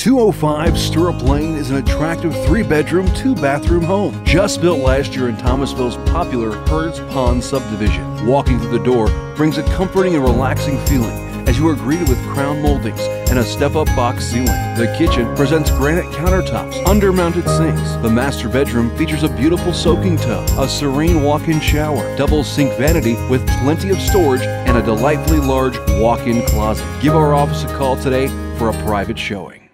205 Stirrup Lane is an attractive three bedroom, two bathroom home. Just built last year in Thomasville's popular Heard's Pond subdivision. Walking through the door brings a comforting and relaxing feeling as you are greeted with crown moldings and a step up box ceiling. The kitchen presents granite countertops, under mounted sinks. The master bedroom features a beautiful soaking tub, a serene walk in shower, double sink vanity with plenty of storage, and a delightfully large walk in closet. Give our office a call today for a private showing.